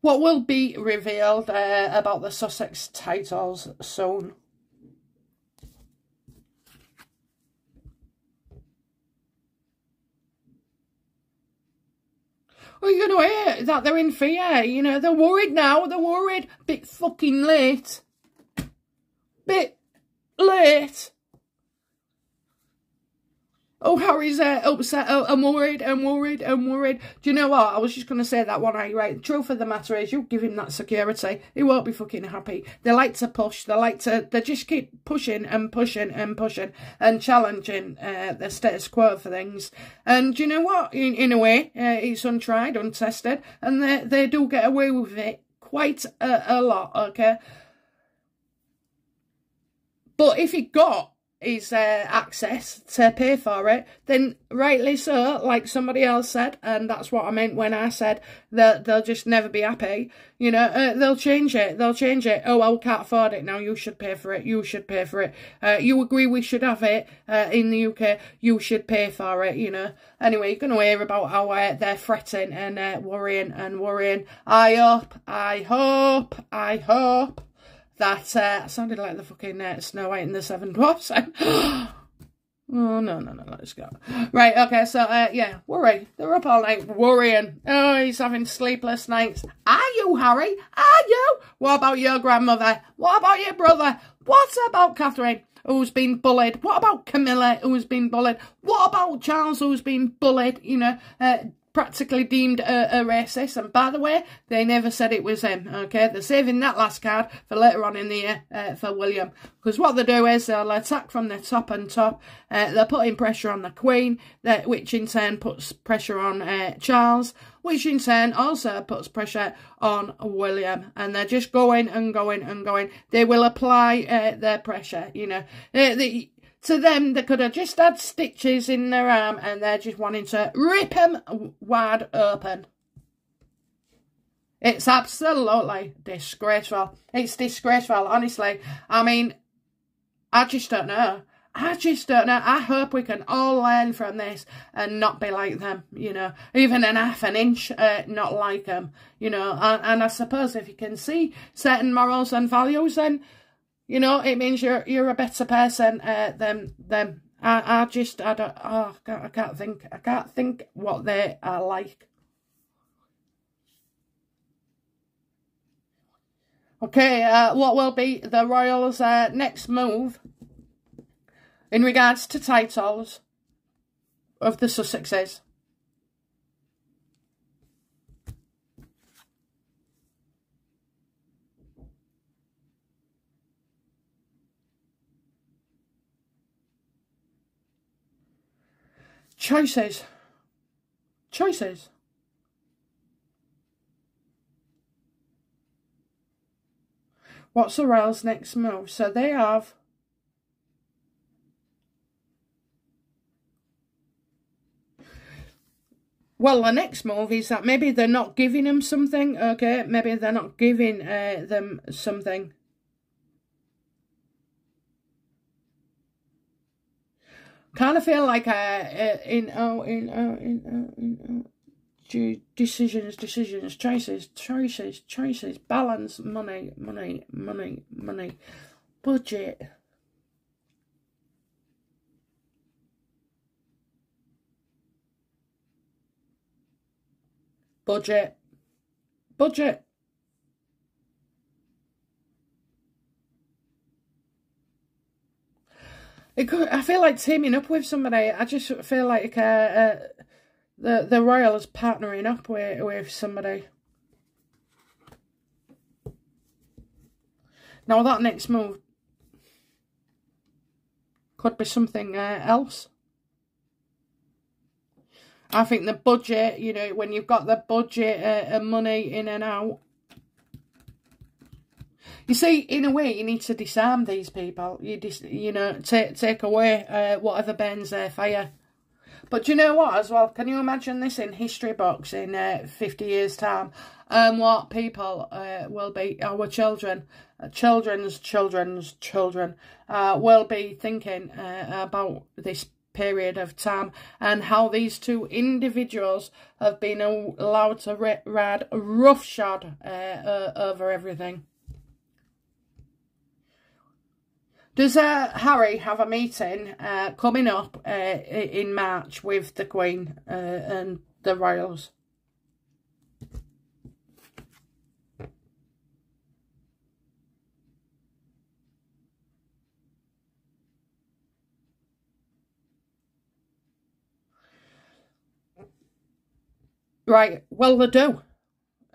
what will be revealed uh, about the Sussex titles soon. Are you going to hear that they're in fear? You know, they're worried now. They're worried. Bit fucking late. Bit late. Oh, Harry's uh, upset. Oh, I'm worried. I'm worried. I'm worried. Do you know what? I was just going to say that one. I right. The truth of the matter is, you give him that security, he won't be fucking happy. They like to push. They like to. They just keep pushing and pushing and pushing and challenging uh, the status quo for things. And do you know what? In, in a way, uh, it's untried, untested, and they they do get away with it quite a, a lot. Okay. But if he got his uh, access to pay for it, then rightly so, like somebody else said, and that's what I meant when I said that they'll just never be happy. You know, uh, they'll change it. They'll change it. Oh, well, we can't afford it now. You should pay for it. You should pay for it. Uh, you agree we should have it uh, in the UK. You should pay for it, you know. Anyway, you're to hear about how uh, they're fretting and uh, worrying and worrying. I hope, I hope, I hope that uh, sounded like the fucking uh, Snow White and the Seven Dwarfs. oh, no, no, no, let's go. Right, okay, so, uh, yeah, worry. They're up all night worrying. Oh, he's having sleepless nights. Are you, Harry? Are you? What about your grandmother? What about your brother? What about Catherine? who's been bullied? What about Camilla, who's been bullied? What about Charles, who's been bullied? You know, uh, practically deemed a, a, racist. And by the way, they never said it was him. Okay, they're saving that last card for later on in the year uh, for William. Because what they do is they'll attack from the top and top. Uh, they're putting pressure on the Queen, that, which in turn puts pressure on uh, Charles, which in turn also puts pressure on William. And they're just going and going and going. They will apply uh, their pressure, you know. Uh, the, to them, they could have just had stitches in their arm and they're just wanting to rip them wide open. It's absolutely disgraceful. It's disgraceful, honestly. I mean, I just don't know. I just don't know. I hope we can all learn from this and not be like them, you know, even an half an inch, uh, not like them, you know. And, and I suppose if you can see certain morals and values, then you know, it means you're you're a better person uh, than them. I, I just I don't oh I can't, I can't think I can't think what they are like. Okay, uh, what will be the Royals' uh, next move in regards to titles of the Sussexes? Choices. Choices. What's the Royals' next move? So they have Well, the next move is that maybe they're not giving him something, okay? Maybe they're not giving uh, them something. Kind of feel like uh, uh in oh in oh in oh in oh decisions decisions choices choices choices balance money money money money budget. Budget. Budget I feel like teaming up with somebody. I just feel like uh, uh, the the is partnering up with with somebody. Now that next move could be something uh, else. I think the budget, you know, when you've got the budget uh, and money in and out, you see, in a way, you need to disarm these people. You dis, you know, take take away uh, whatever burns their fire. But you know what, as well? Can you imagine this in history books in uh, 50 years' time? Um, what people uh, will be, our children, uh, children's children's children, uh, will be thinking uh, about this period of time and how these two individuals have been allowed to ride roughshod uh, uh, over everything. Does uh, Harry have a meeting uh, coming up uh, in March with the Queen uh, and the Royals? Right, well they do.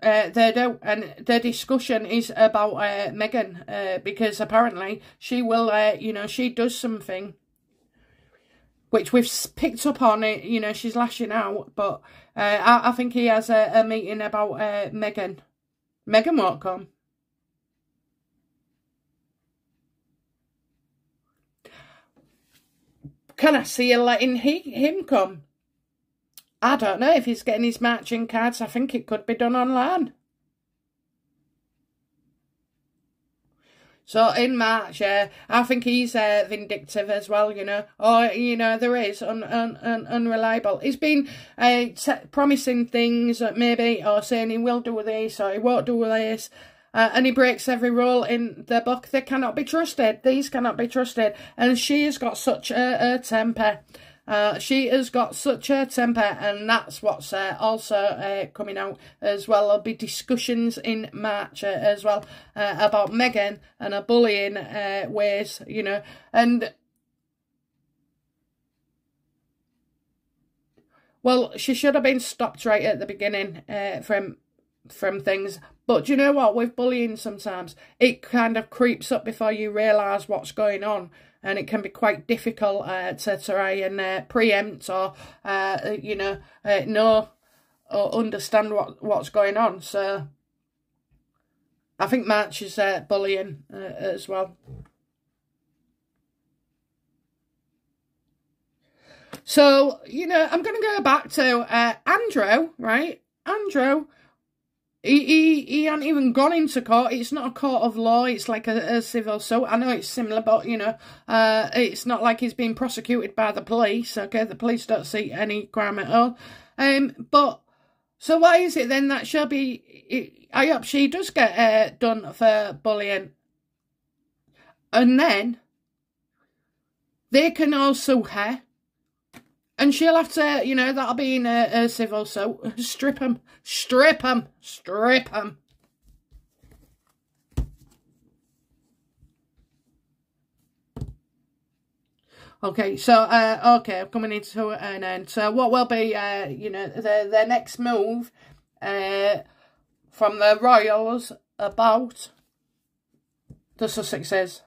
Uh, they do, and the discussion is about uh, Meghan uh, because apparently she will, uh, you know, she does something which we've picked up on it. You know, she's lashing out, but uh, I, I, think he has a, a meeting about uh, Meghan. Meghan won't come. Can I see her letting he, him come? I don't know if he's getting his matching cards. I think it could be done online. So in March, yeah, I think he's uh, vindictive as well, you know. Or, you know, there is un, un, un unreliable. He's been uh, promising things, maybe, or saying he will do this or he won't do this. Uh, and he breaks every rule in the book. They cannot be trusted. These cannot be trusted. And she has got such a, a temper. Uh, she has got such a temper, and that's what's uh, also uh, coming out as well. There'll be discussions in March uh, as well uh, about Meghan and her bullying uh, ways, you know, and. Well, she should have been stopped right at the beginning from from things. But do you know what? With bullying, sometimes it kind of creeps up before you realise what's going on and it can be quite difficult uh, to try and uh, preempt or uh, you know uh, know or understand what what's going on. So I think March is uh, bullying uh, as well. So you know I'm going to go back to Andrew, right? Andrew he, he, he hadn't even gone into court. It's not a court of law. It's like a, a civil suit. I know it's similar, but, you know, uh, it's not like he's being prosecuted by the police. Okay, the police don't see any crime at all. Um, but, so why is it then that Shelby, I hope she does get uh, done for bullying. And then, they can also her and she'll have to, you know, that'll be in a, a civil, so strip them, strip them, strip them. Okay, so, uh, okay, I'm coming into an end. So what will be, uh, you know, their, the next move uh, from the Royals about the Sussexes.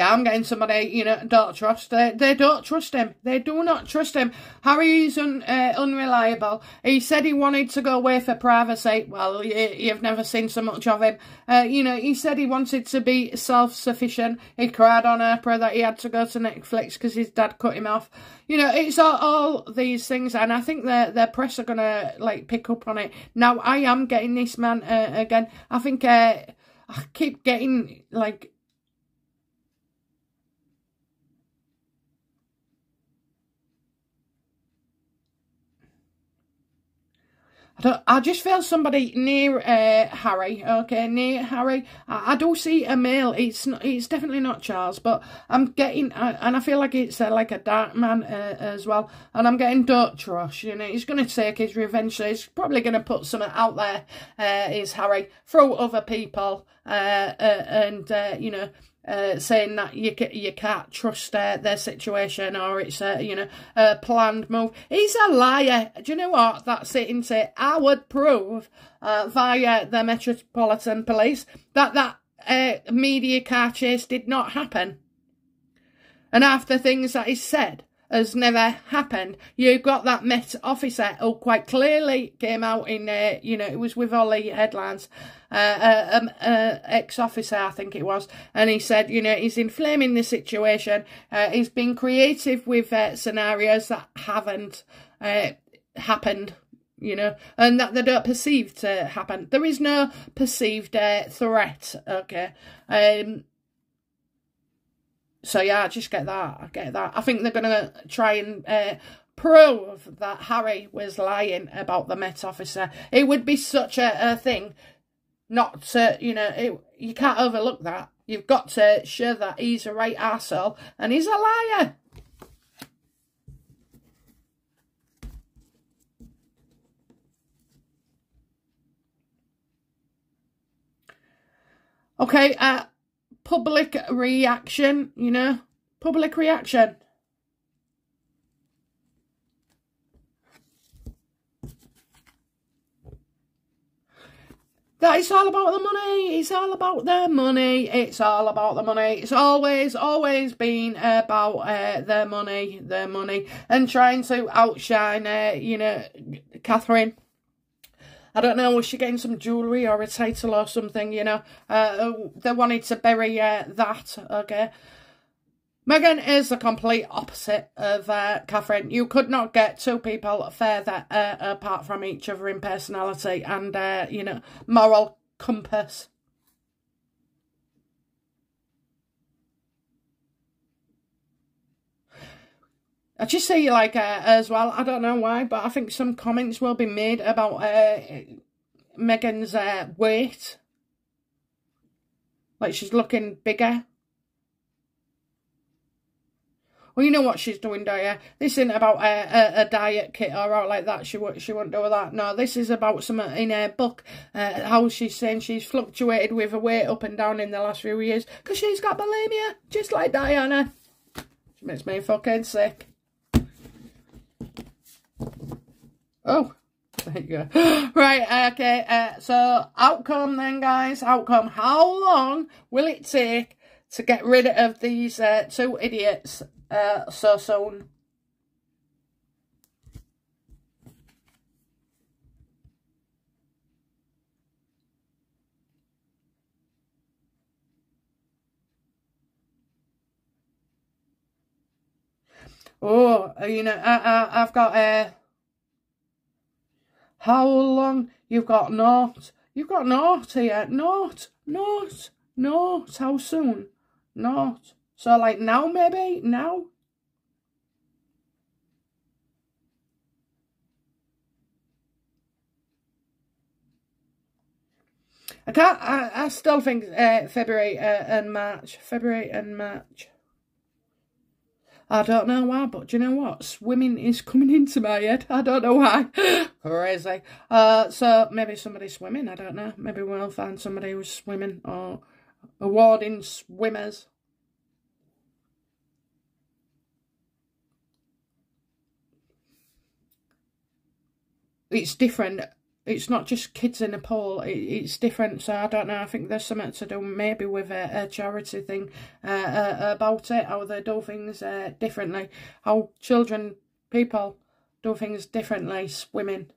Yeah, I'm getting somebody, you know, don't trust. They, they don't trust him. They do not trust him. Harry's un, uh, unreliable. He said he wanted to go away for privacy. Well, you, you've never seen so much of him. Uh, you know, he said he wanted to be self-sufficient. He cried on Oprah that he had to go to Netflix because his dad cut him off. You know, it's all, all these things, and I think the the press are gonna like pick up on it. Now, I am getting this man uh, again. I think uh, I keep getting like I just feel somebody near uh, Harry, okay, near Harry. I, I, do see a male. It's it's definitely not Charles, but I'm getting, uh, and I feel like it's uh, like a dark man uh, as well. And I'm getting Dutch rush, you know. He's going to take his revenge. So he's probably going to put something out there, uh, is Harry, throw other people, and, you know, uh, saying that you you can't trust uh, their situation or it's a you know a planned move. He's a liar. Do you know what? That's it. Into it. I would prove uh, via the Metropolitan Police that that uh, media car chase did not happen. And after things that he said has never happened. You've got that Met officer who quite clearly came out in, uh, you know, it was with all the headlines, uh, uh, um, uh, ex-officer, I think it was, and he said, you know, he's inflaming the situation. Uh, he's been creative with uh, scenarios that haven't happened you know, and that they don't perceive to happen. There is no perceived uh, threat, okay? Um, so yeah, I just get that. I get that. I think they're going to try and uh, prove that Harry was lying about the Met Officer. It would be such a, a thing not to, you know, it, you can't overlook that. You've got to show that he's a right arsehole and he's a liar. Okay, uh, public reaction, you know, public reaction. That it's all about the money. It's all about the money. It's all about the money. It's always, always been about uh, the money, the money, and trying to outshine, uh, you know, Catherine. I don't know, was she getting some jewellery or a title or something, you know? Uh, they wanted to bury uh, that, okay? Meghan is the complete opposite of uh, Catherine. You could not get two people further uh, apart from each other in personality and, uh, you know, moral compass. I just you like, uh, as well, I don't know why, but I think some comments will be made about uh, Meghan's uh, weight. Like, she's looking bigger. Well, you know what she's doing, do you? This isn't about a, a, a diet kit or out like that. She won't, she won't do that. No, this is about something in her book. Uh, how she's saying she's fluctuated with her weight up and down in the last few years. Because she's got bulimia, just like Diana. She makes me fucking sick. Oh, there you go. right, okay, uh, so outcome then, guys. Outcome. How long will it take to get rid of these uh, two idiots uh, so soon? Oh, you know, I, I, I've got a... How long? You've got naught. You've got naught here. Naught. Naught. Naught. How soon? Naught. So like now maybe? Now? I can't, I, I still think uh, February uh, and March. February and March. I don't know why, but do you know what? Swimming is coming into my head. I don't know why. Crazy. Uh, so maybe somebody swimming. I don't know. Maybe we'll find somebody who's swimming or awarding swimmers. It's different it's not just kids in a pool, it, it's different. So I don't know, I think there's something to do maybe with a, a charity thing uh, uh, about it, how they do things uh, differently, how children, people do things differently, swimming.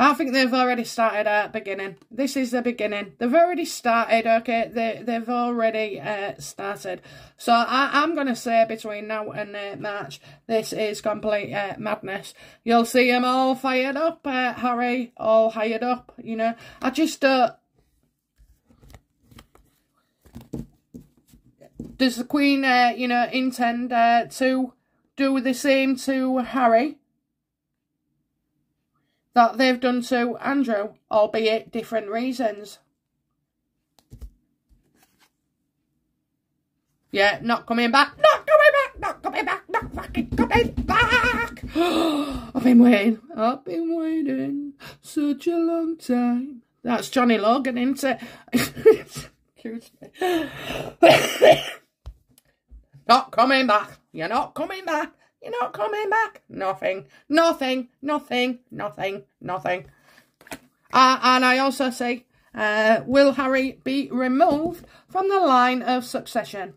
I think they've already started at beginning. This is the beginning. They've already started, okay? They, they've already uh, started. So I, I'm going to say between now and uh, March, this is complete uh, madness. You'll see them all fired up, uh, Harry, all hired up, you know. I just don't... Does the Queen, uh, you know, intend uh, to do the same to Harry? That they've done to Andrew, albeit different reasons. Yeah, not coming back, not coming back, not coming back, not fucking coming back. I've been waiting, I've been waiting such a long time. That's Johnny Logan, isn't it? Excuse me. not coming back, you're not coming back. You're not coming back. Nothing, nothing, nothing, nothing, nothing. Uh, and I also say, uh, will Harry be removed from the line of succession?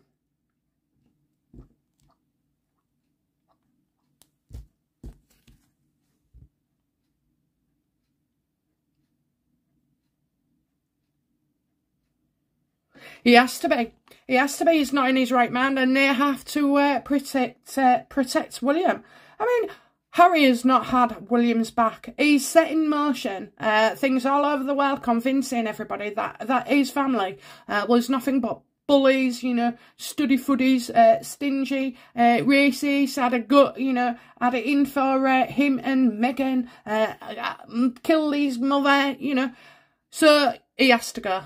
He has to be. He has to be. He's not in his right mind, and they have to uh, protect uh, protect William. I mean, Harry has not had William's back. He's set in motion uh, things all over the world, convincing everybody that that his family uh, was nothing but bullies, you know, study footies, uh, stingy, uh, racist, had a gut, you know, had it in for uh, him and Meghan, uh, uh, kill his mother, you know. So he has to go.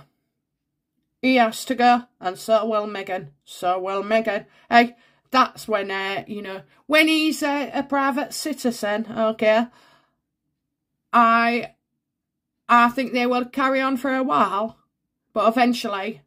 He has to go, and so will Meghan. So will Meghan. Hey, that's when, uh, you know, when he's a, a private citizen, okay, I, I think they will carry on for a while, but eventually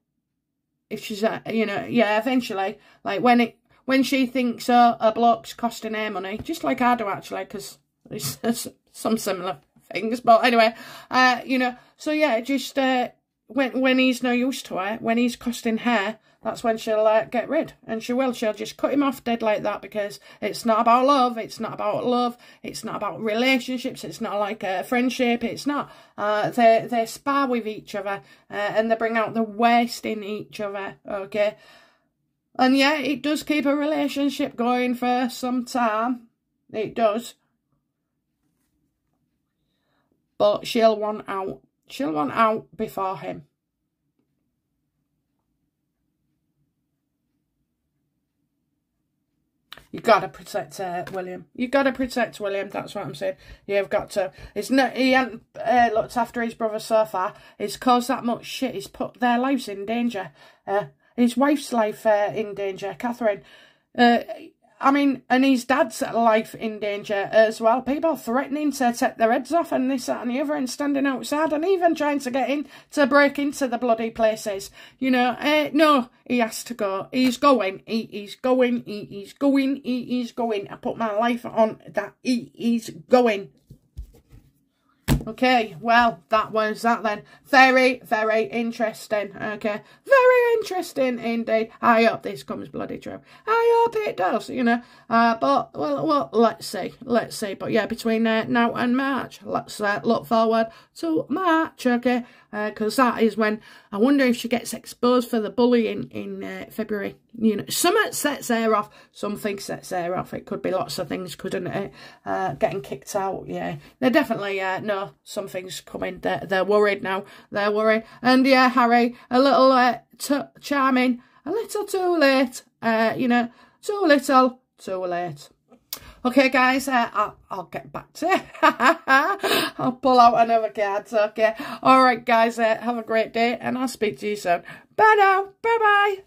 if she's, uh, you know, yeah, eventually, like when it, when she thinks uh, a bloke's costing her money, just like I do actually, because there's some similar things. But anyway, uh, you know, so yeah, just uh, when when he's no use to her, when he's costing her, that's when she'll uh, get rid. And she will. She'll just cut him off dead like that because it's not about love. It's not about love. It's not about relationships. It's not like a friendship. It's not. Uh, they, they spar with each other uh, and they bring out the worst in each other. Okay. And yeah, it does keep a relationship going for some time. It does. But she'll want out. She'll want out before him. you got to protect uh, William. you got to protect William. That's what I'm saying. You've got to. It's not. He hasn't uh, looked after his brother so far. He's caused that much shit. He's put their lives in danger. Uh, his wife's life uh, in danger. Catherine. I mean, and his dad's life in danger as well. People threatening to take their heads off and this, that and the other and standing outside and even trying to get in to break into the bloody places. You know, uh, no, he has to go. He's going. He, he's going. He, he's going. He, he's going. I put my life on that. He, he's going. Okay, well, that was that then. Very, very interesting. Okay, very interesting indeed. I hope this comes bloody true. I hope it does, you know. Uh, but, well, well, let's see. Let's see. But yeah, between uh, now and March, let's uh, look forward to March, okay? Because uh, that is when I wonder if she gets exposed for the bullying in uh, February. You know, something sets her off, something sets her off. It could be lots of things, couldn't it? Uh, getting kicked out, yeah. They're definitely, uh, no, something's coming. They're, they're worried now. They're worried. And yeah, Harry, a little uh, charming, a little too late. Uh, you know, too little, too late. Okay, guys, uh, I'll, I'll get back to it. I'll pull out another card, okay? All right, guys, uh, have a great day, and I'll speak to you soon. Bye now. Bye-bye.